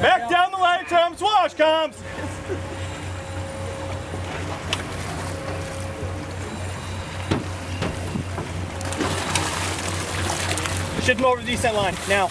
Back down the line, Tom's wash comes. Shift move over the descent line now.